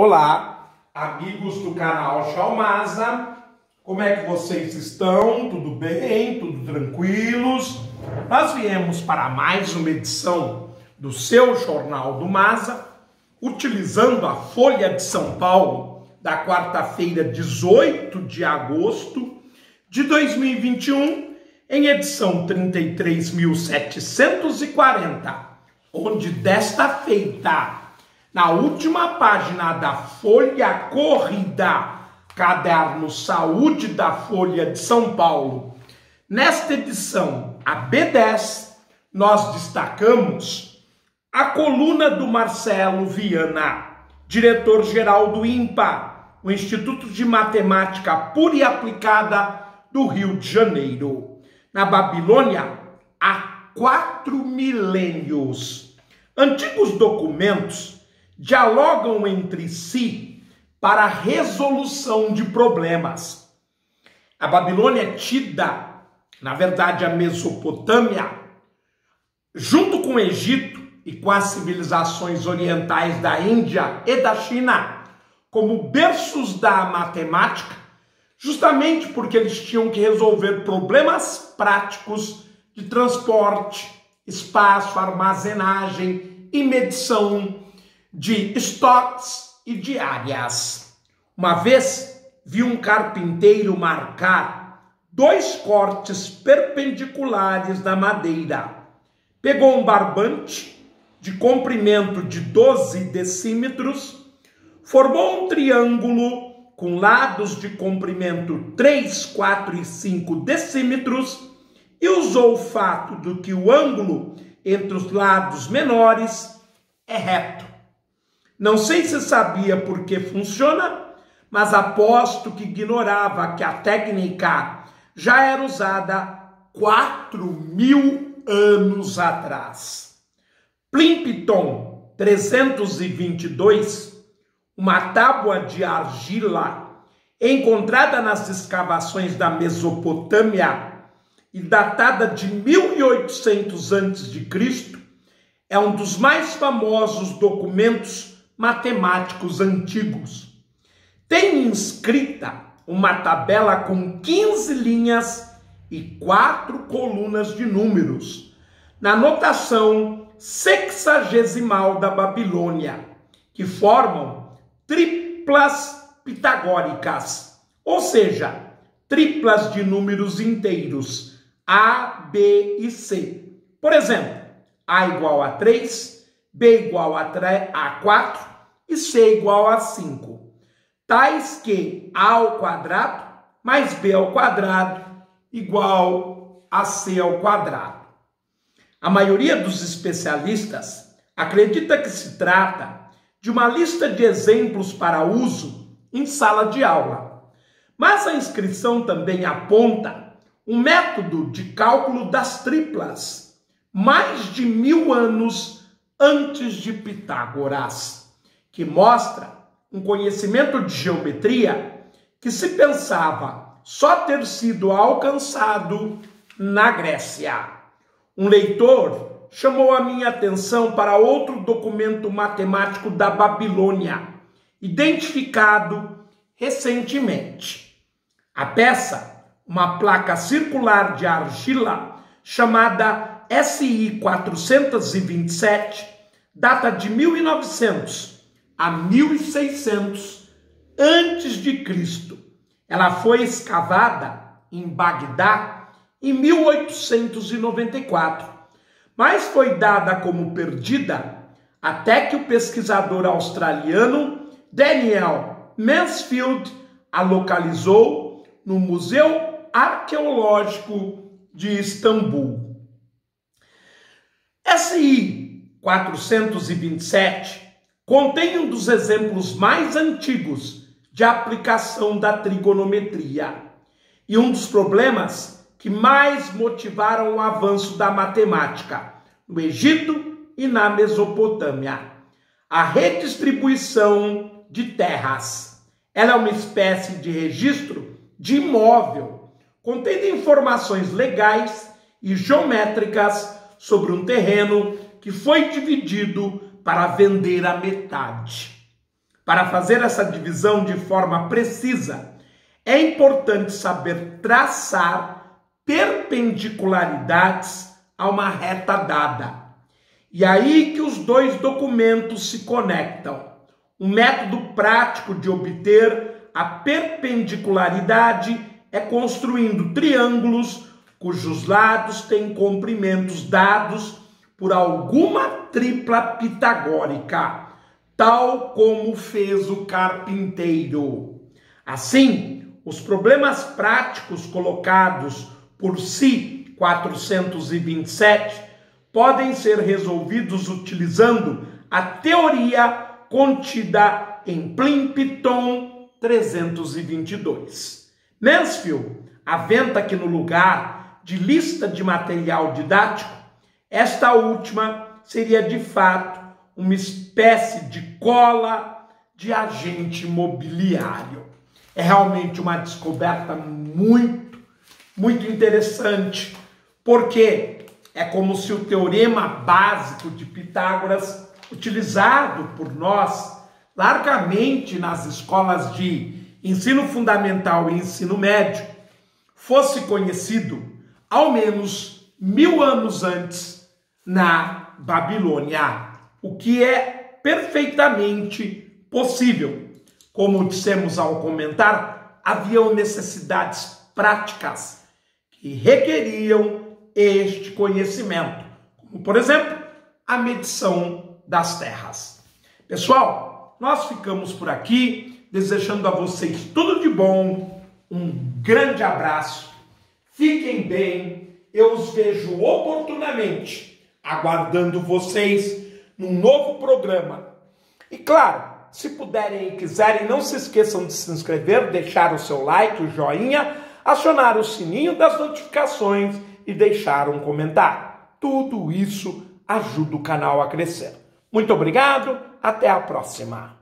Olá, amigos do canal Chalmaza, como é que vocês estão? Tudo bem? Tudo tranquilos? Nós viemos para mais uma edição do seu Jornal do Maza, utilizando a Folha de São Paulo da quarta-feira, 18 de agosto de 2021, em edição 33.740, onde desta feita na última página da Folha Corrida, caderno Saúde da Folha de São Paulo, nesta edição, a B10, nós destacamos a coluna do Marcelo Viana, diretor-geral do INPA, o Instituto de Matemática Pura e Aplicada do Rio de Janeiro. Na Babilônia, há quatro milênios. Antigos documentos dialogam entre si para a resolução de problemas. A Babilônia é tida, na verdade, a Mesopotâmia, junto com o Egito e com as civilizações orientais da Índia e da China, como berços da matemática, justamente porque eles tinham que resolver problemas práticos de transporte, espaço, armazenagem e medição de estoques e de áreas. Uma vez vi um carpinteiro marcar dois cortes perpendiculares da madeira. Pegou um barbante de comprimento de 12 decímetros, formou um triângulo com lados de comprimento 3, 4 e 5 decímetros e usou o fato de que o ângulo entre os lados menores é reto. Não sei se sabia por que funciona, mas aposto que ignorava que a técnica já era usada 4 mil anos atrás. Plimpton 322, uma tábua de argila encontrada nas escavações da Mesopotâmia e datada de 1800 a.C., é um dos mais famosos documentos matemáticos antigos. Tem inscrita uma tabela com 15 linhas e quatro colunas de números, na notação sexagesimal da Babilônia, que formam triplas pitagóricas, ou seja, triplas de números inteiros, A, B e C. Por exemplo, A igual a 3, B igual a 4 e C igual a 5, tais que A ao quadrado mais B ao quadrado igual a C ao quadrado. A maioria dos especialistas acredita que se trata de uma lista de exemplos para uso em sala de aula. Mas a inscrição também aponta um método de cálculo das triplas, mais de mil anos antes de Pitágoras que mostra um conhecimento de geometria que se pensava só ter sido alcançado na Grécia. Um leitor chamou a minha atenção para outro documento matemático da Babilônia, identificado recentemente. A peça, uma placa circular de argila chamada SI 427, data de 1900 a 1600 antes de Cristo. Ela foi escavada em Bagdá em 1894, mas foi dada como perdida até que o pesquisador australiano Daniel Mansfield a localizou no Museu Arqueológico de Istambul. SI 427 contém um dos exemplos mais antigos de aplicação da trigonometria e um dos problemas que mais motivaram o avanço da matemática no Egito e na Mesopotâmia. A redistribuição de terras. Ela é uma espécie de registro de imóvel, contendo informações legais e geométricas sobre um terreno que foi dividido para vender a metade. Para fazer essa divisão de forma precisa, é importante saber traçar perpendicularidades a uma reta dada. E aí que os dois documentos se conectam. Um método prático de obter a perpendicularidade é construindo triângulos cujos lados têm comprimentos dados por alguma tripla pitagórica, tal como fez o carpinteiro. Assim, os problemas práticos colocados por si 427 podem ser resolvidos utilizando a teoria contida em Plimpton 322. Mansfield aventa que no lugar de lista de material didático, esta última seria de fato uma espécie de cola de agente imobiliário. É realmente uma descoberta muito, muito interessante, porque é como se o teorema básico de Pitágoras, utilizado por nós largamente nas escolas de ensino fundamental e ensino médio, fosse conhecido ao menos mil anos antes na Babilônia, o que é perfeitamente possível. Como dissemos ao comentar, haviam necessidades práticas que requeriam este conhecimento, como por exemplo, a medição das terras. Pessoal, nós ficamos por aqui, desejando a vocês tudo de bom um grande abraço, fiquem bem, eu os vejo oportunamente, aguardando vocês num novo programa. E claro, se puderem e quiserem, não se esqueçam de se inscrever, deixar o seu like, o joinha, acionar o sininho das notificações e deixar um comentário. Tudo isso ajuda o canal a crescer. Muito obrigado, até a próxima.